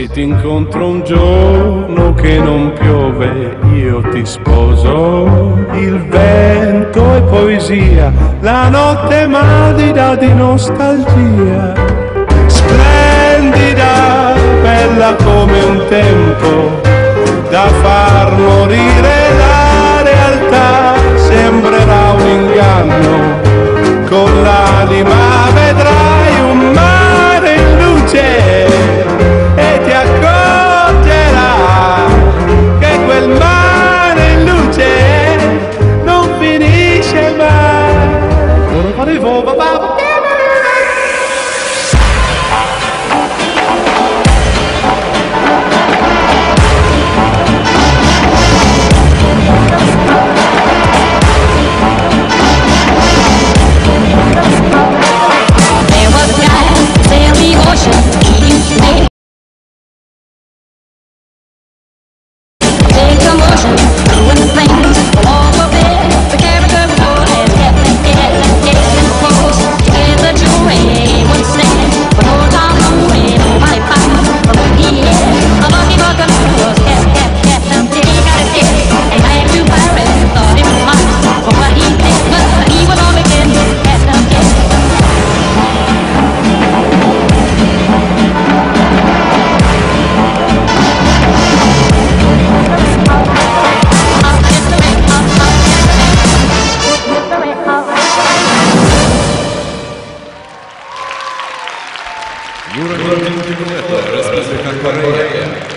Se ti incontro un giorno che non piove, io ti sposo. Il vento è poesia, la notte madida di nostalgia. Splendida, bella come un tempo, da far morire Dura 45.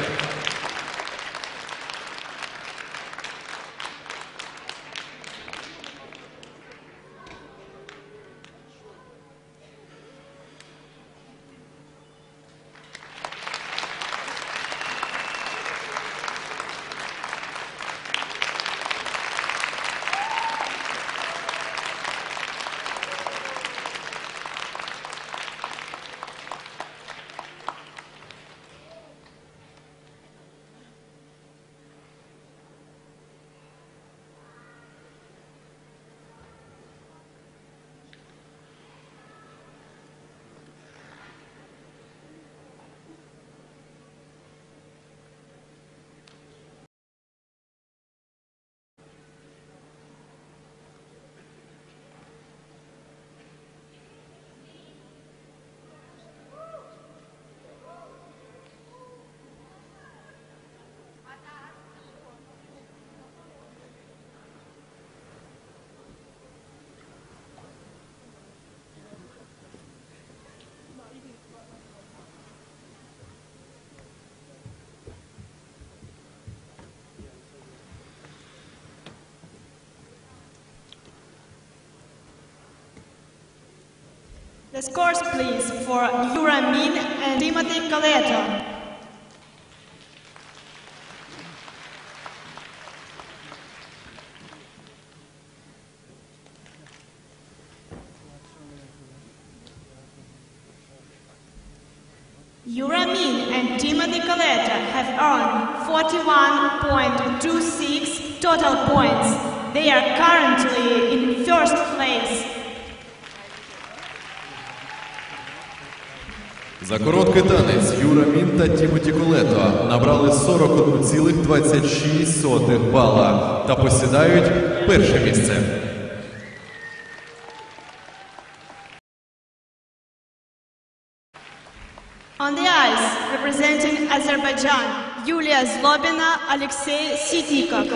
The scores, please, for Yura Min and Timothy Koleto. Yura Min and Timothy have earned 41.26 total points. They are currently in first place. За короткий танець Юра Мін та Тімоті Колето набрали 41,26 бала та посідають перше місце. On the ice, representing Azerbaijan, Yulia Zlobina, Alexei Sitikov.